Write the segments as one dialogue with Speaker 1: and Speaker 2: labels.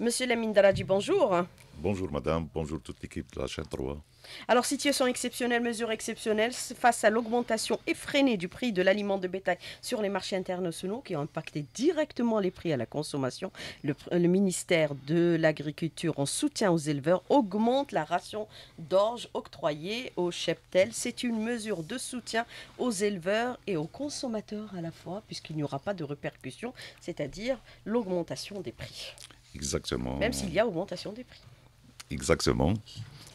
Speaker 1: Monsieur Lamine Daradji, bonjour.
Speaker 2: Bonjour madame, bonjour toute l'équipe de la chaîne 3.
Speaker 1: Alors, situation exceptionnelle, mesure exceptionnelle face à l'augmentation effrénée du prix de l'aliment de bétail sur les marchés internationaux qui ont impacté directement les prix à la consommation. Le, ministère de l'Agriculture, en soutien aux éleveurs, augmente la ration d'orge octroyée aux cheptels. C'est une mesure de soutien aux éleveurs et aux consommateurs à la fois, puisqu'il n'y aura pas de répercussions, c'est-à-dire l'augmentation des prix.
Speaker 2: Exactement.
Speaker 1: Même s'il y a augmentation des prix.
Speaker 2: Exactement.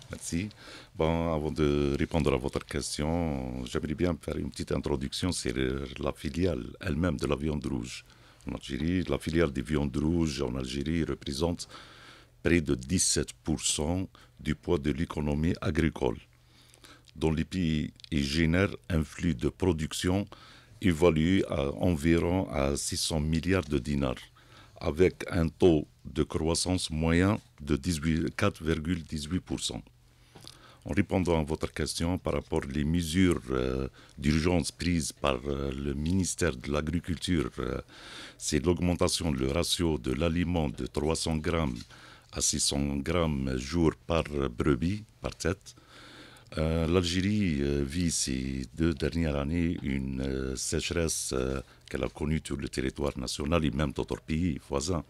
Speaker 2: Merci. Bon, avant de répondre à votre question, j'aimerais bien faire une petite introduction sur la filiale elle-même de la viande rouge. En Algérie, la filiale des viandes rouges en Algérie représente près de 17% du poids de l'économie agricole, dont les pays génèrent un flux de production évalué à environ à 600 milliards de dinars avec un taux de croissance moyen de 4,18%. En répondant à votre question par rapport aux mesures euh, d'urgence prises par euh, le ministère de l'Agriculture, euh, c'est l'augmentation du ratio de l'aliment de 300 grammes à 600 grammes jour par brebis, par tête. L'Algérie vit ces deux dernières années une sécheresse qu'elle a connue sur le territoire national et même d'autres pays voisins.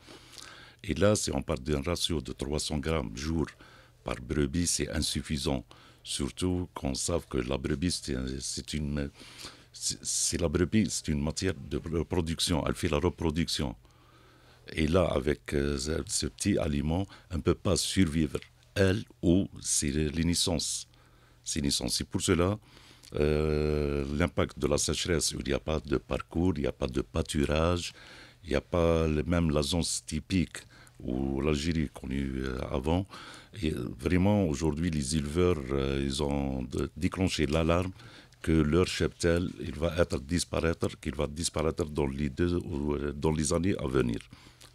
Speaker 2: Et là, si on parle d'un ratio de 300 grammes jour par brebis, c'est insuffisant. Surtout qu'on sait que la brebis, c'est une, c'est la brebis, c'est une matière de reproduction. Elle fait la reproduction. Et là, avec euh, ce petit aliment, elle ne peut pas survivre, elle ou c'est. C'est pour cela euh, l'impact de la sécheresse. Il n'y a pas de parcours, il n'y a pas de pâturage, il n'y a pas même la zone typique où l'Algérie connue euh, avant. Vraiment, aujourd'hui, les éleveurs, euh, ils ont déclenché l'alarme que leur cheptel, il va être disparaître, qu'il va disparaître dans les, deux, dans les années à venir.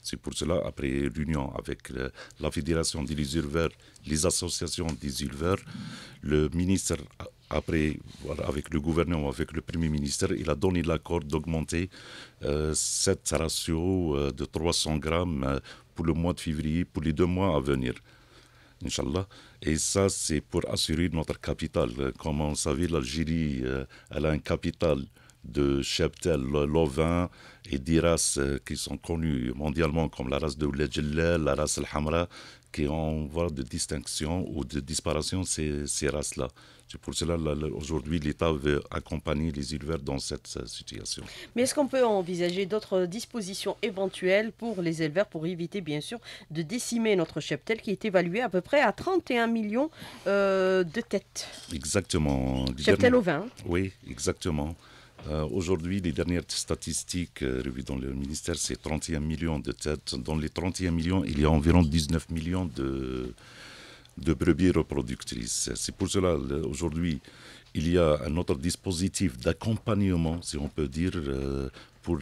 Speaker 2: C'est pour cela, après l'union avec la Fédération des éleveurs, les associations des éleveurs, le ministre après, avec le gouvernement, avec le Premier ministre, il a donné l'accord d'augmenter euh, cette ratio euh, de 300 grammes euh, pour le mois de février, pour les deux mois à venir. Inch'Allah. Et ça, c'est pour assurer notre capital. Comme on savait, l'Algérie, elle a un capital de cheptel, l'ovin et des races qui sont connues mondialement comme la race de Ouled la race Al-Hamra, qui ont voie de distinction ou de disparition ces, ces races-là. C'est pour cela aujourd'hui l'État veut accompagner les éleveurs dans cette situation.
Speaker 1: Mais est-ce qu'on peut envisager d'autres dispositions éventuelles pour les éleveurs pour éviter bien sûr de décimer notre cheptel qui est évalué à peu près à 31 millions euh, de têtes?
Speaker 2: Exactement.
Speaker 1: Cheptel au vin.
Speaker 2: Oui, exactement. Euh, aujourd'hui, les dernières statistiques euh, revues dans le ministère, c'est 31 millions de têtes. Dans les 31 millions, il y a environ 19 millions de, de brebis reproductrices. C'est pour cela, aujourd'hui, il y a un autre dispositif d'accompagnement, si on peut dire, euh, pour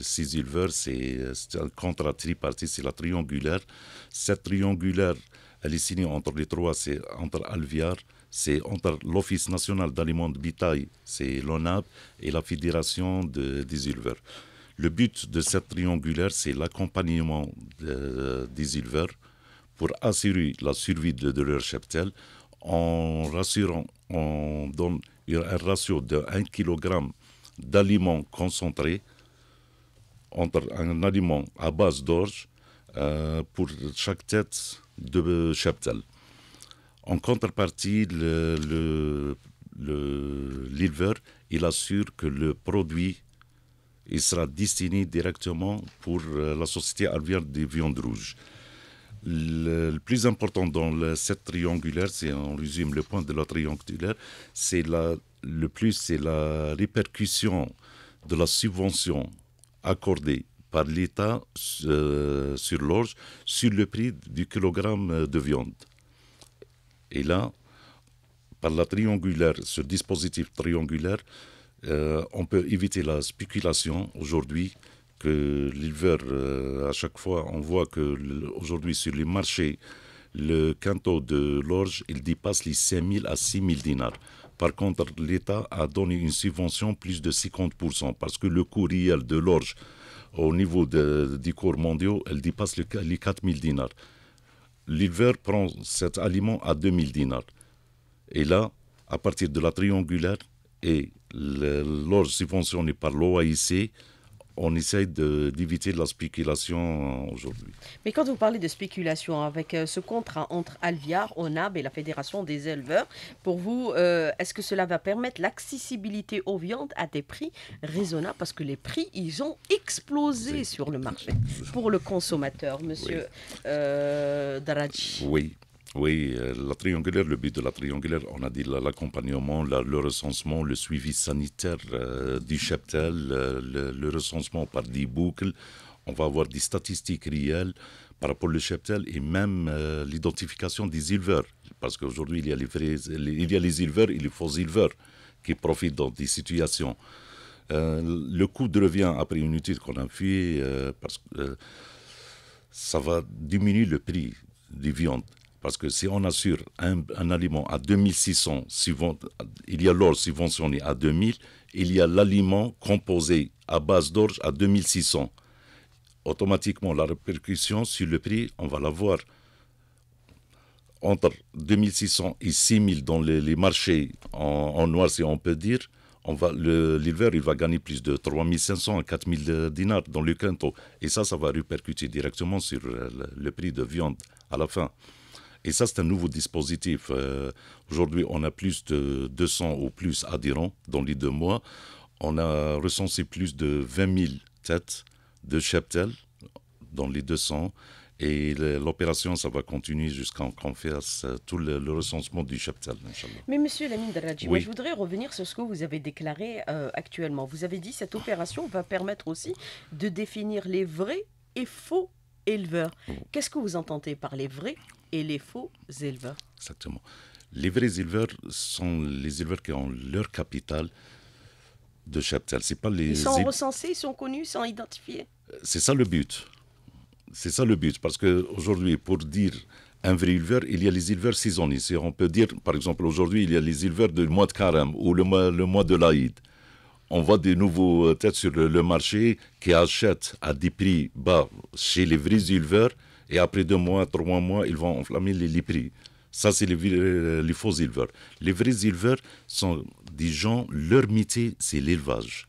Speaker 2: ces éleveurs. C'est un contrat tripartite, c'est la triangulaire. Cette triangulaire, elle est signée entre les trois, c'est entre Alviar, c'est entre l'Office national d'aliments de bétail, c'est l'ONAP, et la Fédération des éleveurs. Le but de cette triangulaire, c'est l'accompagnement des éleveurs pour assurer la survie de, leur cheptel en rassurant, on donne un ratio de 1 kg d'aliments concentrés entre un aliment à base d'orge euh, pour chaque tête de cheptel. En contrepartie, l'éleveur, le, il assure que le produit il sera destiné directement pour euh, la société alvéole des viandes rouges. Le, plus important dans cette triangulaire, c'est en résumé le point de la triangulaire, c'est le plus, c'est la répercussion de la subvention accordée par l'État euh, sur l'orge sur le prix du kilogramme de viande. Et là, par la triangulaire, ce dispositif triangulaire, euh, on peut éviter la spéculation aujourd'hui que l'hiver, euh, à chaque fois, on voit que aujourd'hui sur les marchés, le quinto de l'orge, il dépasse les 5 000 à 6 000 dinars. Par contre, l'État a donné une subvention plus de 50% parce que le coût réel de l'orge au niveau des cours mondiaux, elle dépasse les 4000 dinars. L'éleveur prend cet aliment à 2000 dinars. Et là, à partir de la triangulaire et l'or subventionné par l'OAIC, on essaye d'éviter la spéculation euh, aujourd'hui.
Speaker 1: Mais quand vous parlez de spéculation, avec euh, ce contrat entre Alviar, ONAB et la Fédération des éleveurs, pour vous, euh, est-ce que cela va permettre l'accessibility aux viandes à des prix raisonnables? Parce que les prix, ils ont explosé sur le marché pour le consommateur, monsieur oui.
Speaker 2: Oui, oui, euh, la triangulaire, le but de la triangulaire, on a dit l'accompagnement, le recensement, le suivi sanitaire euh, du cheptel, le, recensement par des boucles. On va avoir des statistiques réelles par rapport au cheptel et même euh, l'identification des éleveurs. Parce qu'aujourd'hui, il, y a les il y a les éleveurs et les faux éleveurs qui profitent dans des situations. le coût de revient après une étude qu'on a fait, parce que ça va diminuer le prix des viandes. Parce que si on assure un, aliment à 2600, il y a l'or subventionné à 2000, il y a l'aliment composé à base d'orge à 2600. Automatiquement, la répercussion sur le prix, on va l'avoir entre 2600 et 6000 dans les, marchés en, noir, si on peut dire. L'hiver, il va gagner plus de 3500 à 4000 dinars dans le quinto. Et ça, ça va répercuter directement sur le prix de viande à la fin. Et ça, c'est un nouveau dispositif. Euh, aujourd'hui, on a plus de 200 ou plus adhérents dans les deux mois. On a recensé plus de 20 000 têtes de cheptel dans les 200. Et l'opération, ça va continuer jusqu'à qu'on fasse euh, tout le, recensement du cheptel,
Speaker 1: Mais monsieur Lamine Daradji, je voudrais revenir sur ce que vous avez déclaré euh, actuellement. Vous avez dit que cette opération va permettre aussi de définir les vrais et faux éleveurs. Qu'est-ce que vous entendez par les vrais et les faux éleveurs?
Speaker 2: Exactement. Les vrais éleveurs sont les éleveurs qui ont leur capital de cheptel. C'est pas les
Speaker 1: ils sont recensés, ils sont connus, ils sont identifiés?
Speaker 2: C'est ça le but. C'est ça le but. Parce qu'aujourd'hui, pour dire un vrai éleveur, il y a les éleveurs saisonniers. On peut dire, par exemple, aujourd'hui, il y a les éleveurs du mois de carême ou le mois, le mois de l'Aïd. On voit des nouveaux euh, têtes sur le, marché qui achètent à des prix bas chez les vrais éleveurs et après deux mois, trois mois, ils vont enflammer les, prix. Ça, c'est les, euh, les, faux éleveurs. Les vrais éleveurs sont des gens, leur métier, c'est l'élevage.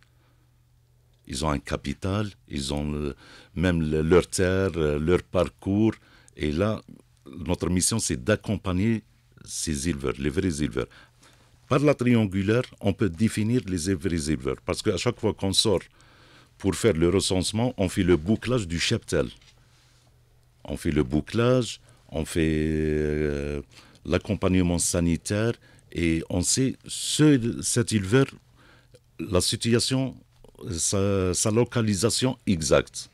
Speaker 2: Ils ont un capital, ils ont euh, même leur terre, leur parcours. Et là, notre mission, c'est d'accompagner ces éleveurs, les vrais éleveurs. Par la triangulaire, on peut définir les vrais éleveurs. Parce qu'à chaque fois qu'on sort pour faire le recensement, on fait le bouclage du cheptel on fait le bouclage, on fait euh, l'accompagnement sanitaire et on sait ce, cet éleveur, la situation, sa, localisation exacte.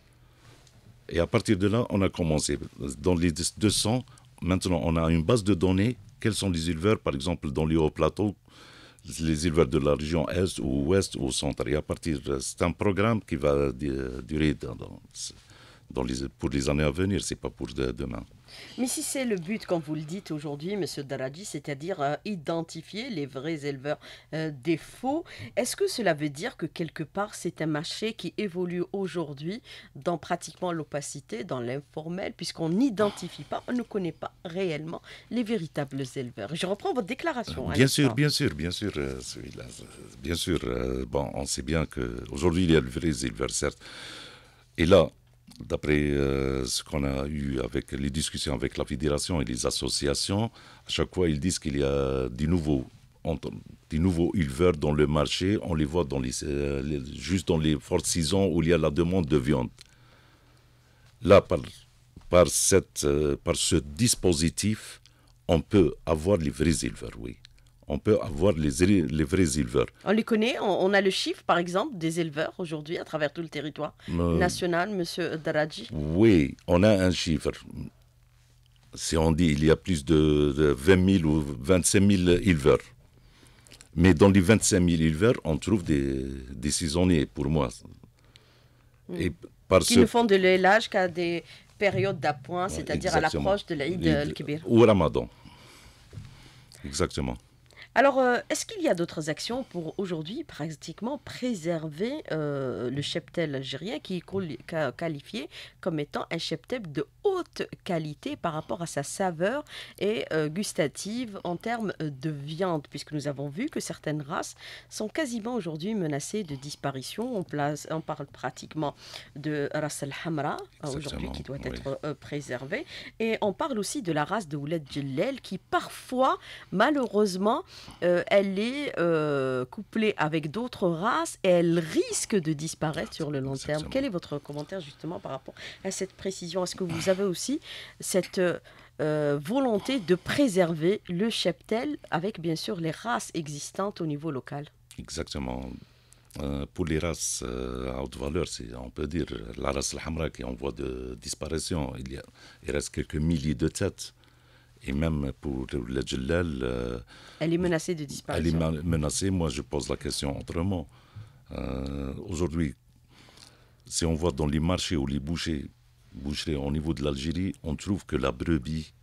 Speaker 2: Et à partir de là, on a commencé. Dans les 200, maintenant, on a une base de données. Quels sont les éleveurs, par exemple, dans les hauts plateaux, les éleveurs de la région Est ou Ouest ou Centre? Et à partir c'est un programme qui va durer dans pour les années à venir, c'est pas pour demain.
Speaker 1: Mais si c'est le but, comme vous le dites aujourd'hui, Monsieur Daradi, c'est-à-dire euh, identifier les vrais éleveurs euh, des faux, est-ce que cela veut dire que quelque part c'est un marché qui évolue aujourd'hui dans pratiquement l'opacité, dans l'informel, puisqu'on n'identifie pas, on ne connaît pas réellement les véritables éleveurs? Je reprends votre déclaration.
Speaker 2: Bien sûr, bien sûr, bien sûr, euh, bien sûr. bon, on sait bien qu'aujourd'hui il y a le vrais éleveurs, certes. Et là, d'après euh, ce qu'on a eu avec les discussions avec la fédération et les associations, à chaque fois ils disent qu'il y a des nouveaux, des nouveaux éleveurs dans le marché. On les voit euh, juste dans les fortes saisons où il y a la demande de viande. Là, par, par, euh, ce dispositif, on peut avoir les vrais éleveurs, oui on peut avoir les, les vrais éleveurs.
Speaker 1: On les connaît, on, a le chiffre par exemple des éleveurs aujourd'hui à travers tout le territoire national, Monsieur Daradji
Speaker 2: Oui, on a un chiffre. Si on dit il y a plus de, 20 000 ou 25 000 éleveurs. Mais dans les 25 000 éleveurs, on trouve des, des saisonniers pour moi.
Speaker 1: Hmm. Et par Qui ne font de l'élage qu'à des périodes d'appoint, c'est-à-dire à l'approche de l'Aïd al-Kibir.
Speaker 2: Ou Ramadan. Exactement.
Speaker 1: Alors, euh, est-ce qu'il y a d'autres actions pour aujourd'hui pratiquement préserver euh, le cheptel algérien qui est qualifié comme étant un cheptel de haute qualité par rapport à sa saveur et euh, gustative en termes de viande, puisque nous avons vu que certaines races sont quasiment aujourd'hui menacées de disparition. On, place, on parle pratiquement de Ras al-Hamra aujourd'hui qui doit être préservée. Et on parle aussi de la race de Ouled Jellel qui parfois, malheureusement, euh, elle est euh, couplée avec d'autres races et elle risque de disparaître sur le long terme. Quel est votre commentaire justement par rapport à cette précision? Est-ce que vous avez aussi cette euh, volonté de préserver le cheptel avec bien sûr les races existantes au niveau local?
Speaker 2: Exactement. pour les races à haute valeur, on peut dire la race Hamra qui est en voie de disparition. Il, y a, il reste quelques milliers de têtes. Et même pour Djellal.
Speaker 1: Euh, elle est menacée de disparition.
Speaker 2: Elle est menacée. Moi, je pose la question autrement. Euh, aujourd'hui, si on voit dans les marchés ou les bouchers, boucheries au niveau de l'Algérie, on trouve que la brebis,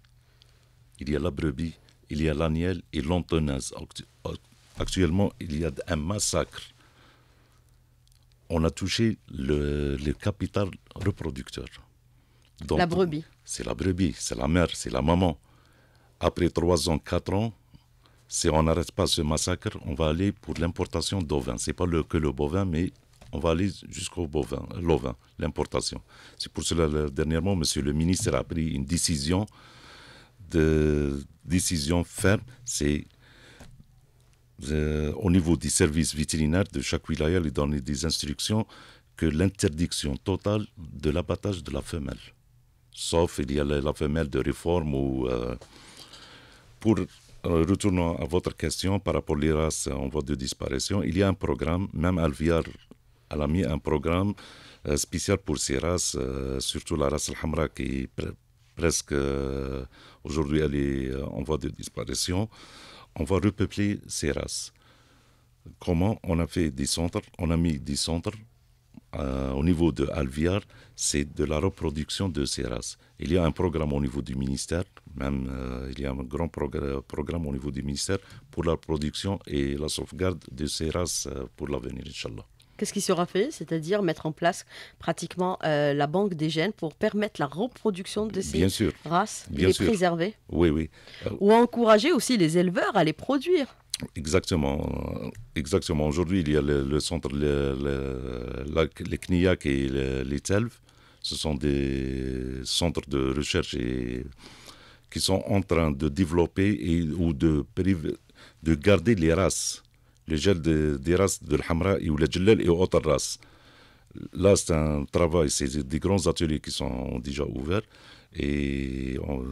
Speaker 2: il y a la brebis, il y a l'agnelle et l'antonaise. Actuellement, il y a un massacre. On a touché le, le capital reproducteur.
Speaker 1: la brebis.
Speaker 2: C'est la brebis, c'est la mère, c'est la maman après trois ans, quatre ans, si on n'arrête pas ce massacre, on va aller pour l'importation d'ovins. Ce n'est pas que le bovin, mais on va aller jusqu'au bovin, l'ovin, l'importation. C'est pour cela, dernièrement, monsieur le ministre a pris une décision, décision ferme. C'est euh, au niveau des services vétérinaires de chaque wilaya, il donne des instructions que l'interdiction totale de l'abattage de la femelle. Sauf il y a la, femelle de réforme ou. Euh, pour euh, retourner à votre question par rapport aux races en voie de disparition, il y a un programme, même Alviar a mis un programme euh, spécial pour ces races, euh, surtout la race Al-Hamra qui est presque aujourd'hui elle est en voie de disparition. On va repeupler ces races. Comment? On a fait des centres On a mis des centres euh, au niveau de Alviar, c'est de la reproduction de ces races. Il y a un programme au niveau du ministère, même euh, il y a un grand programme au niveau du ministère pour la production et la sauvegarde de ces races euh, pour l'avenir, Inch'Allah.
Speaker 1: Qu'est-ce qui sera fait? C'est-à-dire mettre en place pratiquement la banque des gènes pour permettre la reproduction de ces races, et les préserver?
Speaker 2: Oui, oui.
Speaker 1: Ou encourager aussi les éleveurs à les produire?
Speaker 2: Exactement. Exactement. Aujourd'hui, il y a le, centre, le, les CNIAC et les TELV. Ce sont des centres de recherche et, qui sont en train de développer et, ou de, de garder les races, les gels des races de l'Hamra et le Djellal et autres races. Là, c'est un travail, c'est des grands ateliers qui sont déjà ouverts et on,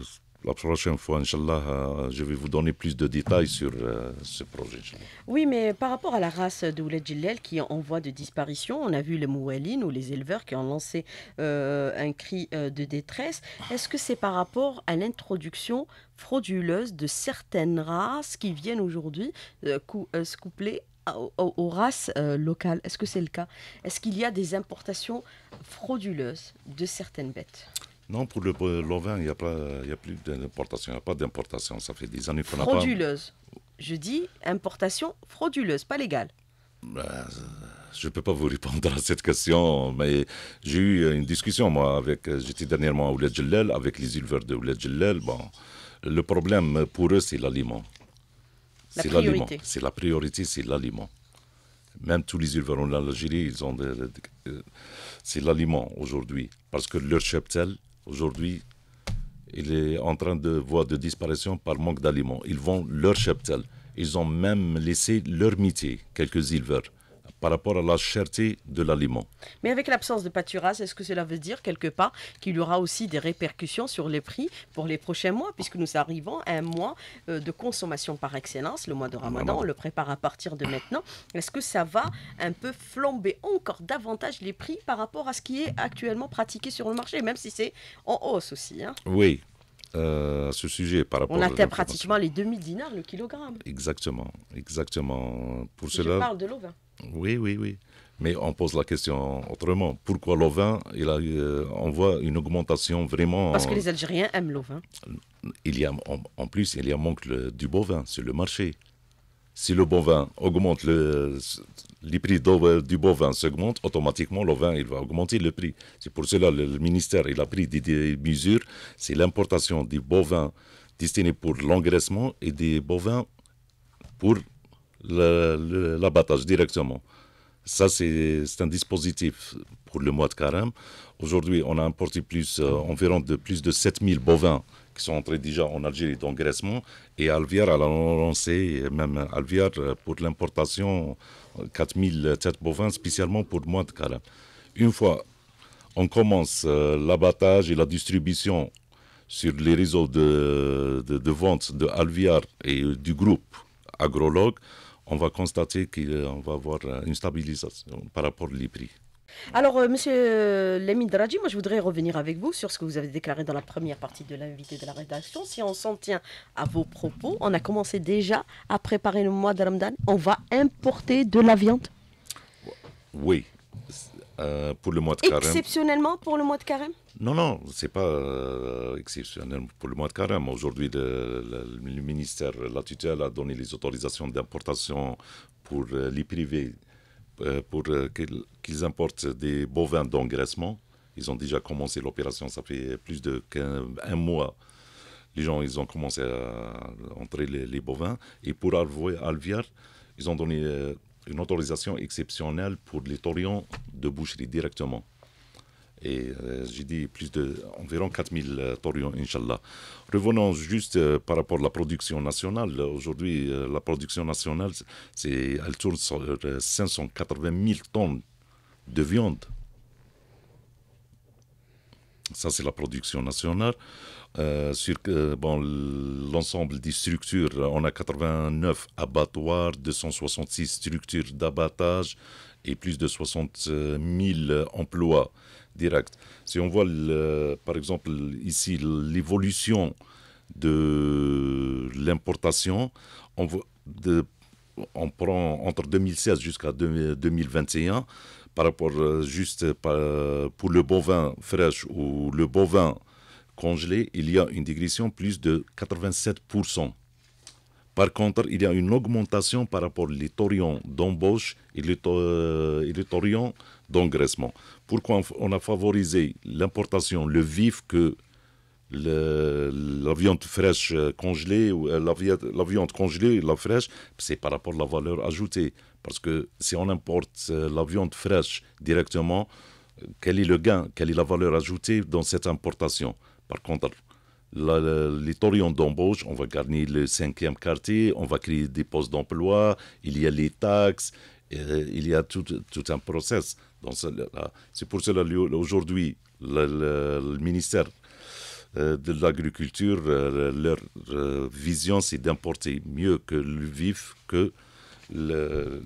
Speaker 2: la prochaine fois, Inch'Allah, euh, je vais vous donner plus de détails sur euh, ce projet.
Speaker 1: Oui, mais par rapport à la race de Ouled qui est en voie de disparition, on a vu les Moualines ou les éleveurs qui ont lancé euh, un cri de détresse. Est-ce que c'est par rapport à l'introduction frauduleuse de certaines races qui viennent aujourd'hui se coupler aux, races locales? Est-ce que c'est le cas? Est-ce qu'il y a des importations frauduleuses de certaines bêtes?
Speaker 2: Non, pour le l'ovin, il n'y a, a plus d'importation. Il n'y a pas d'importation. Ça fait des années qu'on n'a pas.
Speaker 1: Frauduleuse. Je dis importation frauduleuse, pas légale.
Speaker 2: Ben, je ne peux pas vous répondre à cette question, mais j'ai eu une discussion, moi, avec. J'étais dernièrement à Ouled Jellel, avec les éleveurs de Ouled Jellel. Bon, le problème pour eux, c'est l'aliment.
Speaker 1: C'est l'aliment.
Speaker 2: C'est la priorité, c'est l'aliment. Même tous les éleveurs en Algérie, ils ont. c'est l'aliment aujourd'hui. Parce que leur cheptel, Aujourd'hui, il est en train de voir de disparition par manque d'aliments. Ils vont leur cheptel. Ils ont même laissé leur métier, quelques éleveurs par rapport à la cherté de l'aliment.
Speaker 1: Mais avec l'absence de pâturage, est-ce que cela veut dire quelque part qu'il y aura aussi des répercussions sur les prix pour les prochains mois, puisque nous arrivons à un mois euh, de consommation par excellence, le mois de Ramadan, on le prépare à partir de maintenant. Est-ce que ça va un peu flamber encore davantage les prix par rapport à ce qui est actuellement pratiqué sur le marché, même si c'est en hausse aussi hein?
Speaker 2: Oui, euh, à ce sujet par rapport
Speaker 1: On atteint pratiquement les demi-dinars le kilogramme.
Speaker 2: Exactement, exactement.
Speaker 1: Pour cela. Je parle de l'ovin.
Speaker 2: Oui, oui, oui. Mais on pose la question autrement. Pourquoi l'ovin? Il a, euh, On voit une augmentation vraiment.
Speaker 1: Parce que les Algériens aiment l'ovin.
Speaker 2: Il y a, en, plus, il y a manque du bovin sur le marché. Si le bovin augmente, le, les prix du bovin s'augmentent, automatiquement le vin il va augmenter le prix. C'est pour cela que le ministère a pris des, mesures. C'est l'importation des bovins destinés pour l'engraissement et des bovins pour l'abattage directement. Ça, c'est un dispositif pour le mois de carême. Aujourd'hui, on a importé plus, euh, environ de plus de 7000 bovins qui sont entrés déjà en Algérie d'engraissement. Et Alviar a lancé, même Alviar, pour l'importation, 4000 têtes bovins spécialement pour le mois de carême. Une fois on commence euh, l'abattage et la distribution sur les réseaux de, de, de vente de Alviar et du groupe agrologue, on va constater qu'on va avoir une stabilisation par rapport aux prix.
Speaker 1: Alors, euh, monsieur euh, Lemid Draji, moi je voudrais revenir avec vous sur ce que vous avez déclaré dans la première partie de l'invité de la rédaction. Si on s'en tient à vos propos, on a commencé déjà à préparer le mois de Ramadan. On va importer de la viande
Speaker 2: Oui. Euh, pour le mois de carême.
Speaker 1: Exceptionnellement pour le mois de carême
Speaker 2: Non, non, c'est pas euh, exceptionnel pour le mois de carême. Aujourd'hui, le, ministère, la tutelle a donné les autorisations d'importation pour euh, les privés, pour qu'ils importent des bovins d'engraissement. Ils ont déjà commencé l'opération, ça fait plus de un mois. Les gens, ils ont commencé à entrer les, bovins. Et pour Alviar, ils ont donné une autorisation exceptionnelle pour les torions de boucherie directement. Et euh, j'ai dit plus de environ 4000 euh, torions, Inch'Allah. Revenons juste euh, par rapport à la production nationale. Aujourd'hui, la production nationale, c'est, elle tourne sur 580 000 tonnes de viande. Ça, c'est la production nationale. Euh, sur l'ensemble des structures, on a 89 abattoirs, 266 structures d'abattage et plus de 60 000 emplois directs. Si on voit, par exemple, ici l'évolution de l'importation, on, prend entre 2016 jusqu'à 2021 par rapport euh, juste pour le bovin fraîche ou le bovin congelé, il y a une digression plus de 87%. Par contre, il y a une augmentation par rapport aux torions d'embauche et les, euh, torions d'engraissement. Pourquoi on a favorisé l'importation, le vif que la viande fraîche congelée, ou euh, la, la viande congelée, la fraîche, c'est par rapport à la valeur ajoutée. Parce que si on importe euh, la viande fraîche directement, quel est le gain, quelle est la valeur ajoutée dans cette importation? Par contre, les torions d'embauche, on va garder le cinquième quartier, on va créer des postes d'emploi, il y a les taxes, euh, il y a tout, un process. C'est pour cela qu'aujourd'hui, le, ministère euh, de l'Agriculture, euh, leur vision, c'est d'importer mieux que le vif, que le,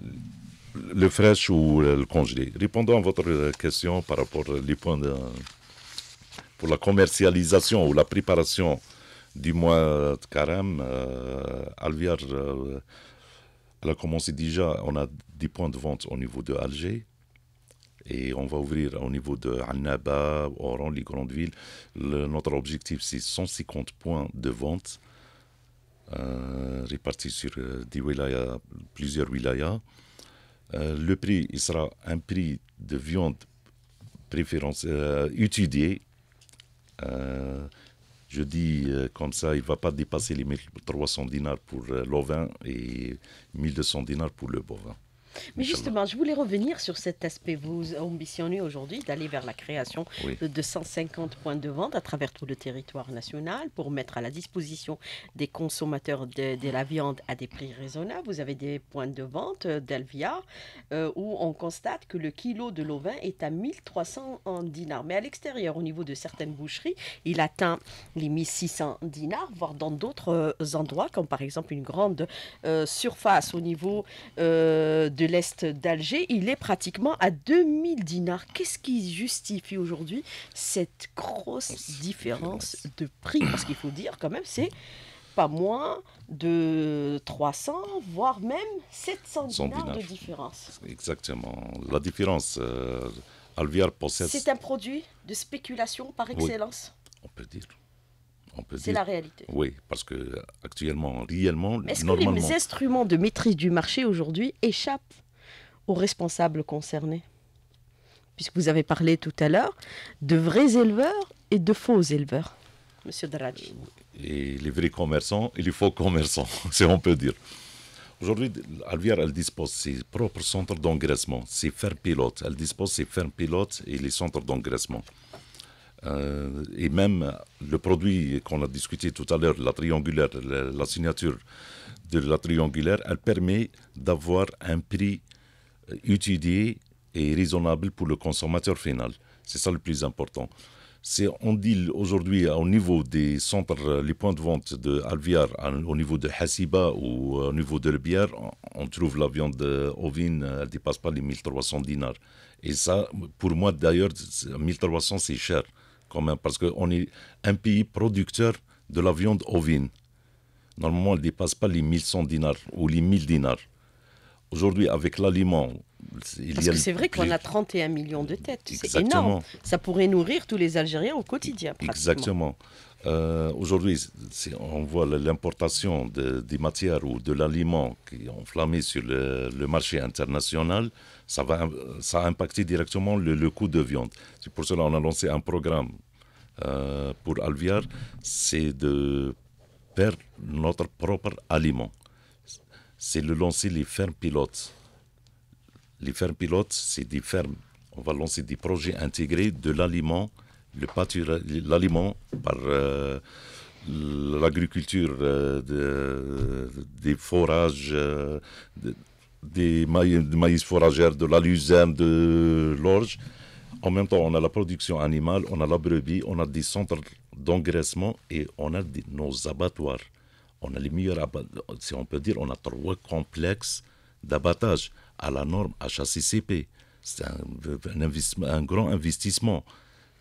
Speaker 2: le fraîche ou le congelé. Répondant à votre question par rapport aux points de pour la commercialisation ou la préparation du mois de carême, euh, Alviar, euh, elle a commencé déjà, on a des points de vente au niveau de Alger, et on va ouvrir au niveau de Annaba, Oran, les grandes villes. notre objectif, c'est 150 points de vente euh, répartis sur des wilayas, plusieurs wilayas. le prix, il sera un prix de viande préférence, étudié euh, je dis euh, comme ça, il ne va pas dépasser les 1300 dinars pour euh, l'ovin et 1200 dinars pour le bovin.
Speaker 1: Mais justement, je voulais revenir sur cet aspect. Vous ambitionnez aujourd'hui d'aller vers la création de 250 points de vente à travers tout le territoire national pour mettre à la disposition des consommateurs de, la viande à des prix raisonnables. Vous avez des points de vente d'Elvia euh, où on constate que le kilo de l'ovin est à 1300 dinars. Mais à l'extérieur, au niveau de certaines boucheries, il atteint les 1600 dinars, voire dans d'autres euh, endroits, comme par exemple une grande euh, surface au niveau de l'Est d'Alger, il est pratiquement à 2000 dinars. Qu'est-ce qui justifie aujourd'hui cette grosse différence de prix? Parce qu'il faut dire quand même, c'est pas moins de 300, voire même 700 dinars, de différence.
Speaker 2: Exactement. La différence, euh, Alviar possède...
Speaker 1: C'est un produit de spéculation par excellence?
Speaker 2: On peut dire.
Speaker 1: C'est la réalité.
Speaker 2: Oui, parce que actuellement, réellement,
Speaker 1: Est-ce
Speaker 2: normalement...
Speaker 1: que les instruments de maîtrise du marché aujourd'hui échappent aux responsables concernés? Puisque vous avez parlé tout à l'heure de vrais éleveurs et de faux éleveurs, Monsieur Dradji.
Speaker 2: Et les vrais commerçants et les faux commerçants, si on peut dire. Aujourd'hui, Alviar, elle dispose de ses propres centres d'engraissement, ses fermes pilotes. Elle dispose de ses fermes pilotes et les centres d'engraissement. Euh, et même le produit qu'on a discuté tout à l'heure, la triangulaire, la, signature de la triangulaire, elle permet d'avoir un prix euh, étudié et raisonnable pour le consommateur final. C'est ça le plus important. C'est, on dit aujourd'hui au niveau des centres, les points de vente de Alviar, au niveau de Hassiba ou au niveau de bière, on trouve la viande ovine, elle ne dépasse pas les 1300 dinars. Et ça, pour moi d'ailleurs, 1300 c'est cher quand même, parce qu'on est un pays producteur de la viande ovine. Normalement, elle ne dépasse pas les 1100 dinars ou les 1000 dinars. Aujourd'hui, avec l'aliment,
Speaker 1: parce que c'est vrai qu'on a 31 millions de têtes. C'est énorme. Ça pourrait nourrir tous les Algériens au quotidien.
Speaker 2: Exactement. Euh, aujourd'hui, on voit l'importation de, des matières ou de l'aliment qui ont flammé sur le, marché international. Ça, va, ça a impacté directement le, coût de viande. C'est pour cela qu'on a lancé un programme euh, pour Alviar, c'est de faire notre propre aliment. C'est de lancer les fermes pilotes les fermes pilotes, c'est des fermes. On va lancer des projets intégrés de l'aliment, l'aliment par euh, l'agriculture euh, des forages, euh, des maïs, fourragères, de la luzerne, de l'orge. En même temps, on a la production animale, on a la brebis, on a des centres d'engraissement et on a nos abattoirs. On a les meilleurs si on peut dire, on a trois complexes d'abattage à la norme HACCP. C'est un, grand investissement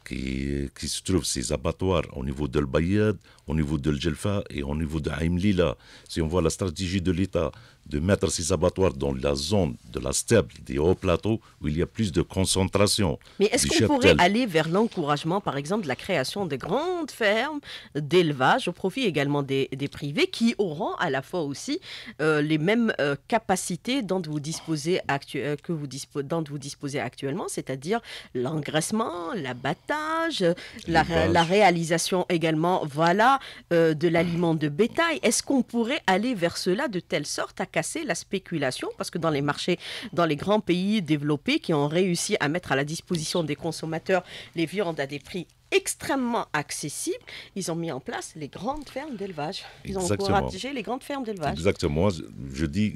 Speaker 2: qui, se trouve ces abattoirs au niveau de l'Bayad, au niveau de l'Jelfa et au niveau de Haïm Lila. Si on voit la stratégie de l'État de mettre ces abattoirs dans la zone de la steppe des hauts plateaux où il y a plus de concentration.
Speaker 1: Mais est-ce qu'on pourrait aller vers l'encouragement, par exemple, de la création de grandes fermes d'élevage au profit également des, privés qui auront à la fois aussi euh, les mêmes euh, capacités dont vous disposez euh, que vous dont vous disposez actuellement, c'est-à-dire l'engraissement, l'abattage, la, la, réalisation également, voilà, de l'aliment de bétail. Est-ce qu'on pourrait aller vers cela de telle sorte à casser la spéculation parce que dans les marchés, dans les grands pays développés qui ont réussi à mettre à la disposition des consommateurs les viandes à des prix extrêmement accessibles, ils ont mis en place les grandes fermes d'élevage. Ils ont encouragé les grandes fermes d'élevage.
Speaker 2: Exactement. Je dis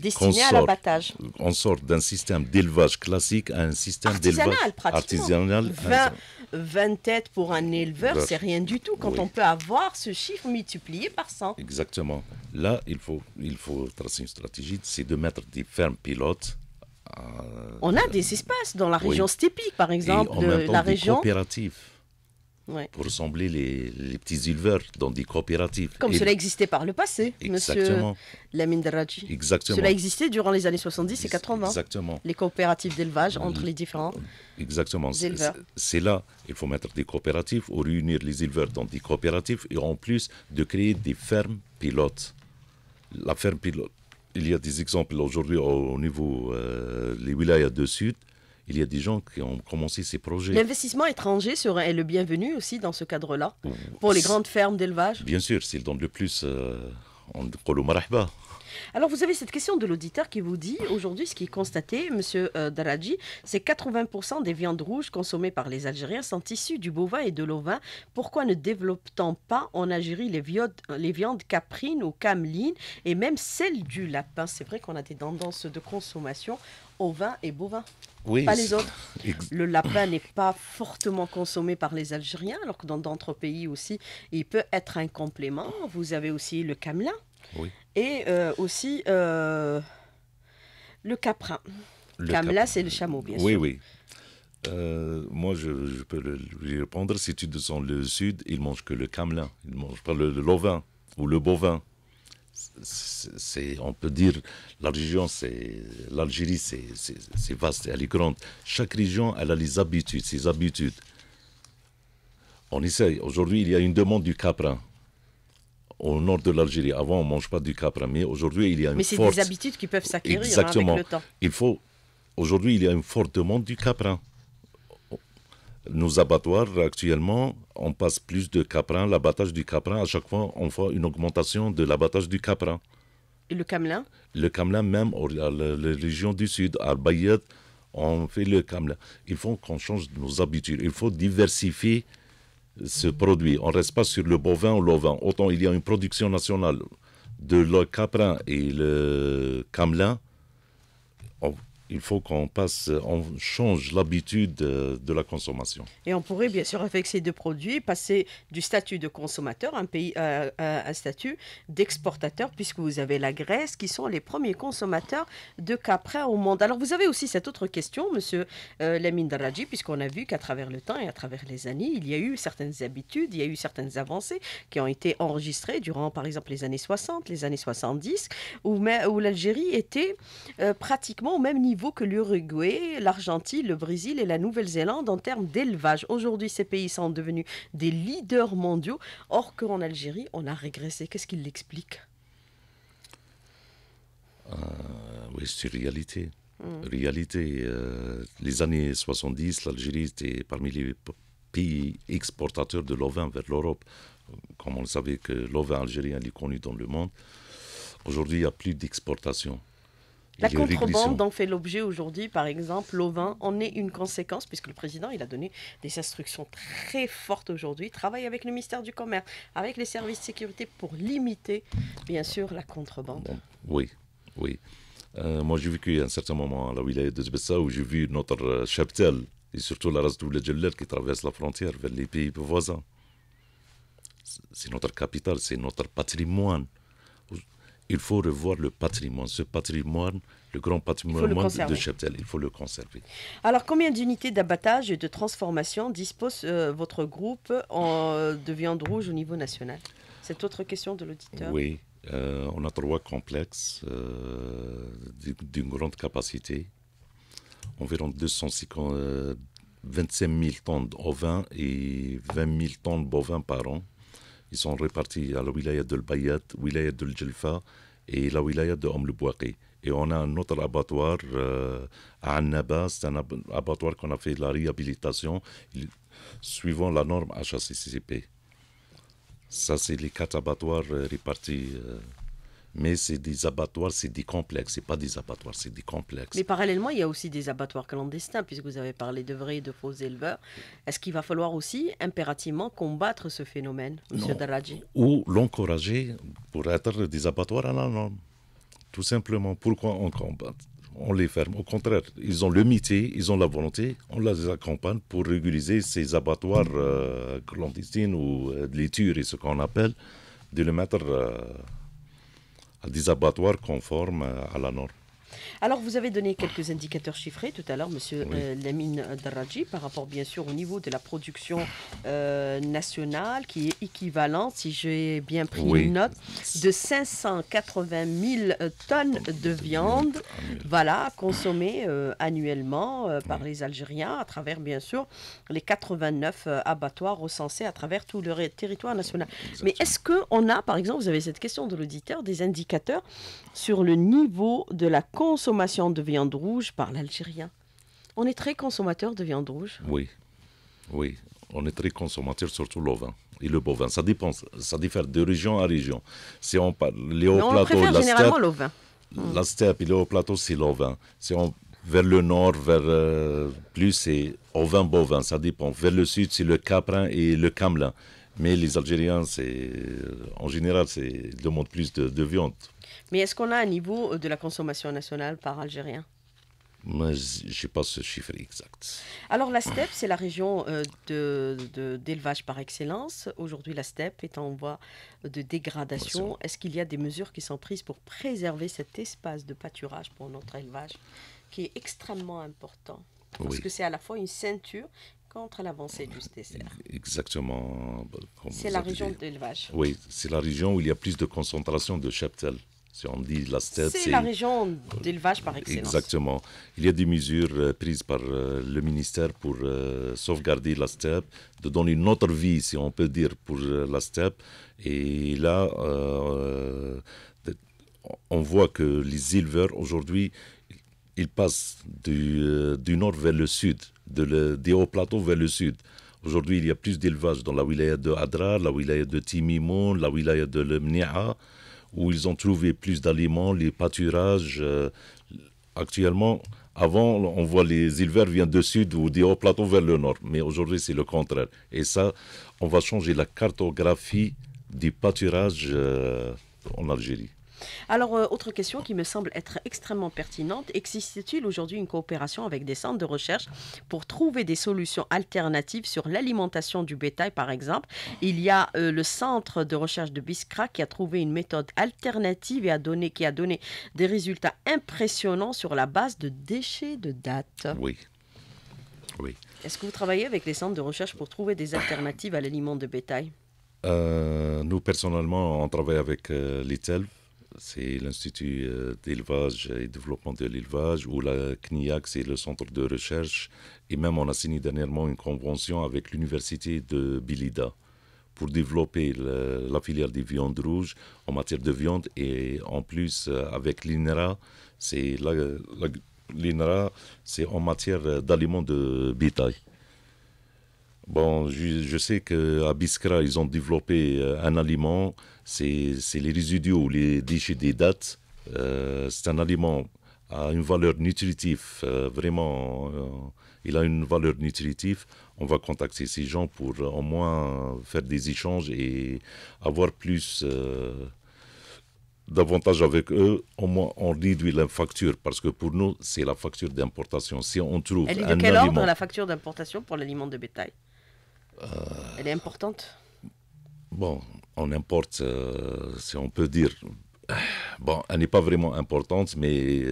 Speaker 1: l'abattage.
Speaker 2: On sort d'un système d'élevage classique à un système d'élevage artisanal.
Speaker 1: 20, 20, têtes pour un éleveur, c'est rien du tout quand on peut avoir ce chiffre multiplié par 100.
Speaker 2: Exactement. Là, il faut, il faut tracer une stratégie, c'est de mettre des fermes pilotes
Speaker 1: euh, on a des espaces dans la région stépique, par exemple,
Speaker 2: de
Speaker 1: la région.
Speaker 2: Pour ressembler les, les, petits éleveurs dans des coopératives.
Speaker 1: Comme cela existait par le passé, Exactement. monsieur Lamine Daraji.
Speaker 2: Exactement.
Speaker 1: Cela existait durant les années 70 et 80.
Speaker 2: Exactement.
Speaker 1: Les coopératives d'élevage entre les différents
Speaker 2: Exactement. C'est là, il faut mettre des coopératives ou réunir les éleveurs dans des coopératives et en plus de créer des fermes pilotes. La ferme pilote, il y a des exemples aujourd'hui au niveau des euh, les wilayas de Sud il y a des gens qui ont commencé ces projets.
Speaker 1: L'investissement étranger serait le bienvenu aussi dans ce cadre-là, pour les grandes fermes d'élevage?
Speaker 2: Bien sûr, s'ils donnent le plus, euh, on dit
Speaker 1: alors vous avez cette question de l'auditeur qui vous dit aujourd'hui ce qui est constaté, Monsieur euh, Daradji, c'est 80% des viandes rouges consommées par les Algériens sont issues du bovin et de l'ovin. Pourquoi ne développe-t-on pas en Algérie les, les viandes caprines ou camelines et même celles du lapin? C'est vrai qu'on a des tendances de consommation ovin et bovin.
Speaker 2: Oui,
Speaker 1: pas les autres. Le lapin n'est pas fortement consommé par les Algériens, alors que dans d'autres pays aussi, il peut être un complément. Vous avez aussi le camelin.
Speaker 2: Oui.
Speaker 1: Et euh, aussi euh, le caprin. Le Camelin, c'est le chameau, bien sûr.
Speaker 2: Oui, oui. Euh, moi, je, peux lui répondre. Si tu descends le sud, ils mangent que le camelin. Ils mangent pas le, l'ovin ou le bovin. C'est, on peut dire, la région, c'est, l'Algérie, c'est, c'est, vaste, elle est grande. Chaque région, elle a les habitudes, ses habitudes. On essaye. Aujourd'hui, il y a une demande du caprin. au nord de l'Algérie. Avant, on ne mange pas du caprin, mais aujourd'hui, il y a une
Speaker 1: Mais c'est
Speaker 2: forte...
Speaker 1: des habitudes qui peuvent s'acquérir hein,
Speaker 2: Exactement.
Speaker 1: avec le temps.
Speaker 2: Il faut... Aujourd'hui, il y a une forte demande du caprin. Nos abattoirs, actuellement, on passe plus de caprin, l'abattage du caprin. À chaque fois, on voit une augmentation de l'abattage du caprin.
Speaker 1: Et le camelin?
Speaker 2: Le camelin, même à la, région du sud, à Bayet, on fait le camelin. Il faut qu'on change nos habitudes. Il faut diversifier ce produit. On ne reste pas sur le bovin ou l'ovin. Autant il y a une production nationale de le caprin et le camelin, il faut qu'on passe, on change l'habitude euh, de la consommation.
Speaker 1: Et on pourrait bien sûr avec ces deux produits passer du statut de consommateur à un, pays, euh, à un statut d'exportateur puisque vous avez la Grèce qui sont les premiers consommateurs de caprin au monde. Alors vous avez aussi cette autre question, Monsieur euh, Lamine puisqu'on a vu qu'à travers le temps et à travers les années, il y a eu certaines habitudes, il y a eu certaines avancées qui ont été enregistrées durant par exemple les années 60, les années 70, où, mais- où l'Algérie était euh, pratiquement au même niveau que l'Uruguay, l'Argentine, le Brésil et la Nouvelle-Zélande en termes d'élevage. Aujourd'hui, ces pays sont devenus des leaders mondiaux, or qu'en Algérie, on a régressé. Qu'est-ce qui l'explique
Speaker 2: Euh, oui, c'est une réalité. Réalité. euh, les années 70, l'Algérie était parmi les pays exportateurs de l'ovin vers l'Europe. Comme on le savait que l'ovin algérien est connu dans le monde. Aujourd'hui, il n'y a plus d'exportation.
Speaker 1: La contrebande dont fait l'objet aujourd'hui, par exemple, l'ovin, en est une conséquence, puisque le président il a donné des instructions très fortes aujourd'hui. Il travaille avec le ministère du Commerce, avec les services de sécurité pour limiter, bien sûr, la contrebande.
Speaker 2: Oui, oui. Euh, moi, j'ai vécu à un certain moment à la wilaya de Zbessa où j'ai vu notre euh, cheptel et surtout la race de Djeller qui traverse la frontière vers les pays voisins. C'est notre capitale, c'est notre patrimoine. Il faut revoir le patrimoine. Ce patrimoine, le grand patrimoine
Speaker 1: conserver.
Speaker 2: de Cheptel, il faut le conserver.
Speaker 1: Alors, combien d'unités d'abattage et de transformation dispose euh, votre groupe en- de viande rouge au niveau national? C'est autre question de l'auditeur.
Speaker 2: Oui, euh, on a trois complexes euh, d'une grande capacité, environ 250, euh, 25 000 tonnes d'ovins et 20 000 tonnes bovins par an. Ils sont répartis à la wilaya de Bayat, wilaya de Djelfa et la wilaya de Om Et on a un autre abattoir euh, à Annaba, c'est un ab- abattoir qu'on a fait la réhabilitation il- suivant la norme HACCP. Ça, c'est les quatre abattoirs euh, répartis. euh, mais c'est des abattoirs, c'est des complexes. C'est pas des abattoirs, c'est des complexes.
Speaker 1: Mais parallèlement, il y a aussi des abattoirs clandestins, puisque vous avez parlé de vrais et de faux éleveurs. Est-ce qu'il va falloir aussi impérativement combattre ce phénomène, Monsieur
Speaker 2: Non.
Speaker 1: Daradji
Speaker 2: Ou l'encourager pour être des abattoirs à la norme. Tout simplement. Pourquoi on combat On les ferme. Au contraire, ils ont le métier, ils ont la volonté. On les accompagne pour régulariser ces abattoirs euh, clandestins ou euh, de les tueries, ce qu'on appelle, de les mettre euh, à des abattoirs conformes à la norme.
Speaker 1: Alors, vous avez donné quelques indicateurs chiffrés tout à l'heure, Monsieur
Speaker 2: Oui.
Speaker 1: euh, Lamine par rapport bien sûr au niveau de la production euh, nationale, qui est équivalente, si j'ai bien pris
Speaker 2: Oui.
Speaker 1: note, de 580 000 euh, tonnes de viande. Voilà, consommée euh, annuellement euh, par les Algériens à travers, bien sûr, les 89 euh, abattoirs recensés à travers tout le territoire national. Mais est-ce qu'on a, par exemple, vous avez cette question de l'auditeur, des indicateurs sur le niveau de la consommation de viande rouge par l'Algérien On est très consommateur de viande rouge.
Speaker 2: Oui, oui. On est très consommateur, surtout l'ovin et le bovin. Ça dépend, ça diffère de région à région. Si on parle les hauts
Speaker 1: on
Speaker 2: plateaux,
Speaker 1: préfère
Speaker 2: la
Speaker 1: généralement
Speaker 2: steppe,
Speaker 1: l'ovin.
Speaker 2: la steppe et les hauts plateaux, c'est. Si on vers le nord, vers euh, plus, c'est ovin, bovin. Ça dépend. Vers le sud, c'est le caprin et le camelin. Mais les Algériens, c'est en général, c'est ils demandent plus de, de viande.
Speaker 1: Mais est-ce qu'on a un niveau euh, de la consommation nationale par Algérien?
Speaker 2: Mais je n'ai pas ce chiffre exact.
Speaker 1: Alors la steppe, c'est la région euh, de- de- d'élevage par excellence. Aujourd'hui, la steppe est en voie de dégradation. Est-ce qu'il y a des mesures qui sont prises pour préserver cet espace de pâturage pour notre élevage, qui est extrêmement important? Parce
Speaker 2: Oui.
Speaker 1: que c'est à la fois une ceinture contre l'avancée du dessert.
Speaker 2: Exactement.
Speaker 1: C'est la région d'élevage.
Speaker 2: Oui, c'est la région où il y a plus de concentration de cheptel. Si on dit la steppe,
Speaker 1: c'est la région d'élevage par excellence.
Speaker 2: Exactement. Il y a des mesures euh, prises par euh, le ministère pour euh, sauvegarder la steppe, de donner une autre vie, si on peut dire, pour la steppe. Et là, on voit que les éleveurs aujourd'hui, ils passent du, nord vers le sud, de des hauts plateaux vers le sud. Aujourd'hui, il y a plus d'élevage dans la wilaya de Adrar, la wilaya de Timimon, la wilaya de Lemnia où ils ont trouvé plus d'aliments, les pâturages. Euh, actuellement, avant, on voit les éleveurs viennent du sud ou des hauts plateaux vers le nord, mais aujourd'hui, c'est le contraire. Et ça, on va changer la cartographie du pâturage euh, en Algérie.
Speaker 1: Alors, euh, autre question qui me semble être extrêmement pertinente, existe-t-il aujourd'hui une coopération avec des centres de recherche pour trouver des solutions alternatives sur l'alimentation du bétail, par exemple? Il y a euh, le centre de recherche de Biskra qui a trouvé une méthode alternative et a donné, qui a donné des résultats impressionnants sur la base de déchets de date.
Speaker 2: Oui. Oui.
Speaker 1: Est-ce que vous travaillez avec les centres de recherche pour trouver des alternatives à l'aliment de bétail?
Speaker 2: Euh, Nous, personnellement, on travaille avec l'ITEL, c'est l'Institut euh, d'élevage et développement de l'élevage, ou la CNIAC, c'est le centre de recherche. Et même, on a signé dernièrement une convention avec l'Université de Bilida pour développer la filière des viandes rouges en matière de viande. Et en plus, euh, avec l'INRA, c'est l'INRA, c'est en matière d'aliments de bétail. Bon, je, sais qu'à Biskra, ils ont développé euh, un aliment, c'est les résidus ou les déchets des dates. Euh, c'est un aliment à une valeur nutritive, euh, vraiment, il a une valeur nutritive. On va contacter ces gens pour au moins faire des échanges et avoir plus d'avantages avec eux, au moins on réduit la facture parce que pour nous, c'est la facture d'importation. Si on trouve
Speaker 1: Elle est de quel ordre la facture d'importation pour l'aliment de bétail? Euh, Elle est importante?
Speaker 2: Bon, on importe, euh, si on peut dire. Bon, elle n'est pas vraiment importante, mais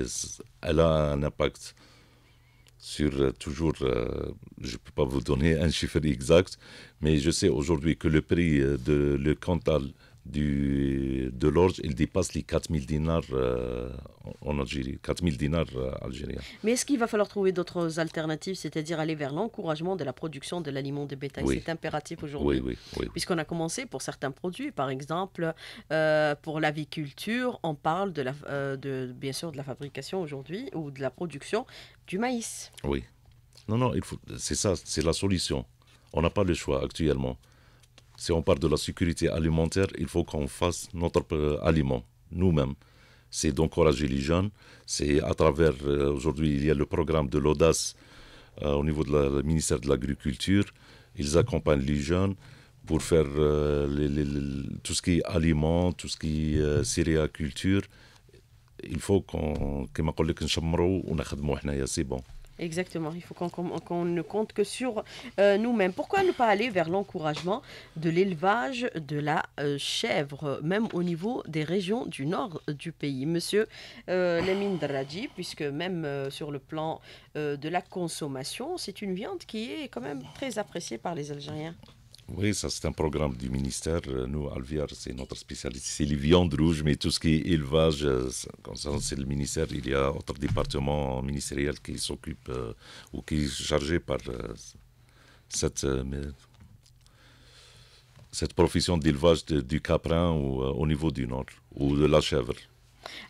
Speaker 2: elle a un impact sur euh, toujours, je ne peux pas vous donner un chiffre exact, mais je sais aujourd'hui que le prix de le Cantal du, de l'orge, il dépasse les 4000 dinars euh, en Algérie, 4000 dinars euh, algériens.
Speaker 1: Mais est-ce qu'il va falloir trouver d'autres alternatives, c'est-à-dire aller vers l'encouragement de la production de l'aliment de bétail? C'est impératif aujourd'hui.
Speaker 2: Oui, oui,
Speaker 1: Puisqu'on a commencé pour certains produits, par exemple, euh, pour l'aviculture, on parle de, la, de, bien sûr de la fabrication aujourd'hui ou de la production du maïs.
Speaker 2: Oui. Non, non, c'est ça, c'est la solution. On n'a pas le choix actuellement si on parle de la sécurité alimentaire, il faut qu'on fasse notre euh, aliment nous-mêmes. C'est d'encourager les jeunes. C'est à travers, euh, aujourd'hui, il y a le programme de l'audace euh, au niveau du ministère de l'Agriculture. Ils accompagnent les jeunes pour faire tout ce qui est aliments, tout ce qui est céréaculture. Il faut qu'on, c'est bon.
Speaker 1: Exactement, il faut qu'on ne compte que sur euh, nous-mêmes. Pourquoi ne pas aller vers l'encouragement de l'élevage de la euh, chèvre, même au niveau des régions du nord du pays? Monsieur euh, puisque même euh, sur le plan de la consommation, c'est une viande qui est quand même très appréciée par les Algériens.
Speaker 2: Oui, ça c'est un programme du ministère. Euh, nous, Alviar, c'est notre spécialité. C'est les viandes rouges, mais tout ce qui est élevage, euh, c'est le ministère. Il y a autre département ministériel qui s'occupe euh, ou qui est chargé par cette, cette profession d'élevage du caprin ou, au niveau du nord ou de la chèvre.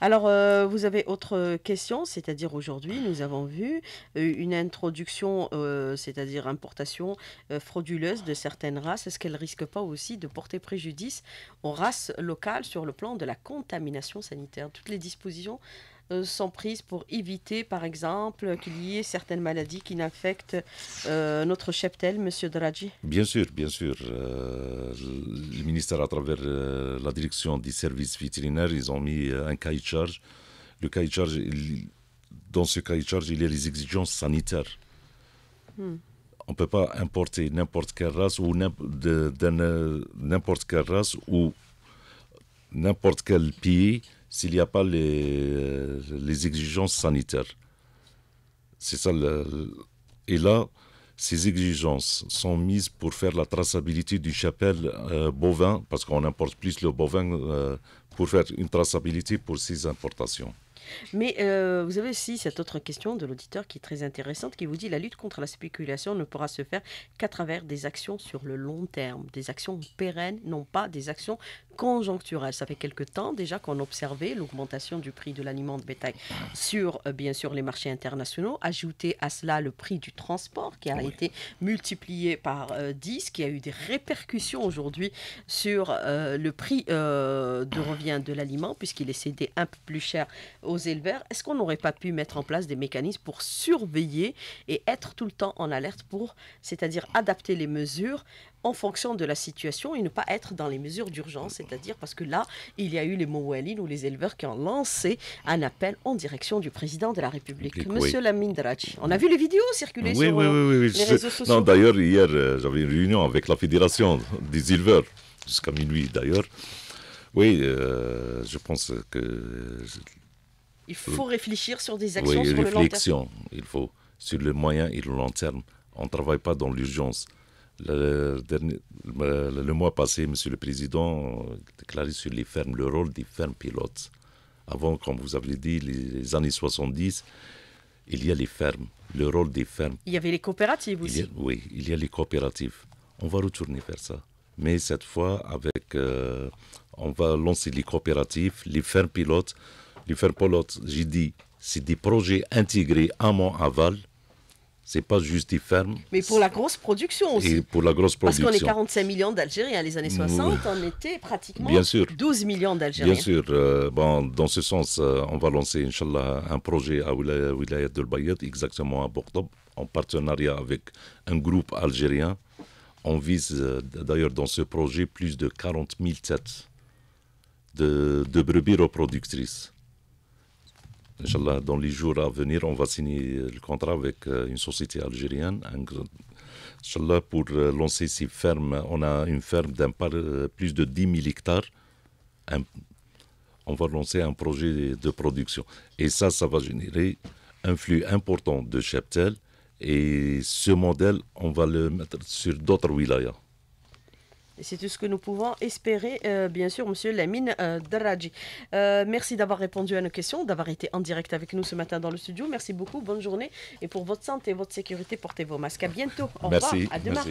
Speaker 1: Alors, euh, vous avez autre question, c'est-à-dire aujourd'hui, nous avons vu euh, une introduction, euh, c'est-à-dire importation frauduleuse de certaines races. Est-ce qu'elle risque pas aussi de porter préjudice aux races locales sur le plan de la contamination sanitaire? Toutes les dispositions euh, sont prises pour éviter, par exemple, qu'il y ait certaines maladies qui n'affectent euh, notre cheptel, Monsieur Draghi
Speaker 2: Bien sûr, bien sûr. Euh, le ministère, à travers la direction des services vétérinaires, ils ont mis un cahier de charge. Le cahier de charge, dans ce cahier de charge, il y a les exigences sanitaires. Hmm. On ne peut pas importer n'importe quelle race ou n'importe quelle race ou n'importe quel pays s'il n'y a pas les, exigences sanitaires. C'est ça. et là, ces exigences sont mises pour faire la traçabilité du chapelle euh, bovin, parce qu'on importe plus le bovin, euh, pour faire une traçabilité pour ces importations.
Speaker 1: Mais euh, vous avez aussi cette autre question de l'auditeur qui est très intéressante, qui vous dit la lutte contre la spéculation ne pourra se faire qu'à travers des actions sur le long terme, des actions pérennes, non pas des actions conjoncturelles. Ça fait quelque temps déjà qu'on observait l'augmentation du prix de l'aliment de bétail sur, euh, bien sûr, les marchés internationaux. Ajouter à cela le prix du transport qui a été multiplié par 10, euh, qui a eu des répercussions aujourd'hui sur le prix de revient de l'aliment, puisqu'il est cédé un peu plus cher aux éleveurs, est-ce qu'on n'aurait pas pu mettre en place des mécanismes pour surveiller et être tout le temps en alerte pour, c'est-à-dire adapter les mesures en fonction de la situation et ne pas être dans les mesures d'urgence, c'est-à-dire parce que là, il y a eu les Moualines ou les éleveurs qui ont lancé un appel en direction du président de la République. Monsieur Lamine on a vu les vidéos circuler sur euh, les réseaux sociaux.
Speaker 2: Non, d'ailleurs, hier, euh, j'avais une réunion avec la fédération des éleveurs, jusqu'à minuit d'ailleurs. Oui, euh, je pense que
Speaker 1: il faut réfléchir sur des actions sur
Speaker 2: le long terme. Il faut sur le moyen et le long terme. On ne travaille pas dans l'urgence. Le, le, mois passé, Monsieur le Président a déclaré sur les fermes le rôle des fermes pilotes. Avant, comme vous avez dit, les années 70, il y a les fermes, le rôle des fermes.
Speaker 1: Il y avait les coopératives aussi.
Speaker 2: oui, il y a les coopératives. On va retourner vers ça. Mais cette fois, avec, euh, on va lancer les coopératives, les fermes pilotes les fermes pilotes, j'ai dit, c'est des projets intégrés amont-aval. C'est pas juste des fermes.
Speaker 1: Mais pour la grosse production aussi.
Speaker 2: Et pour la grosse production.
Speaker 1: Parce qu'on est 45 millions d'Algériens. Les années 60, on était pratiquement Bien sûr. 12 millions d'Algériens.
Speaker 2: Bien sûr. Euh, bon, dans ce sens, euh, on va lancer, Inch'Allah, un projet à Wilayat de Bayat, exactement à Bordeaux, en partenariat avec un groupe algérien. On vise euh, d'ailleurs dans ce projet plus de 40 000 têtes de, de brebis reproductrices. Inch'Allah, dans les jours à venir, on va signer le contrat avec euh, une société algérienne. Inch'Allah, pour euh, lancer ces fermes, on a une ferme d'un euh, plus de 10 000 hectares. on va lancer un projet de production. Et ça, ça va générer un flux important de cheptel. Et ce modèle, on va le mettre sur d'autres wilayas.
Speaker 1: C'est tout ce que nous pouvons espérer, euh, bien sûr, Monsieur Lamine euh, Daraji. Euh, merci d'avoir répondu à nos questions, d'avoir été en direct avec nous ce matin dans le studio. Merci beaucoup, bonne journée. Et pour votre santé et votre sécurité, portez vos masques. À bientôt. Au revoir. À demain.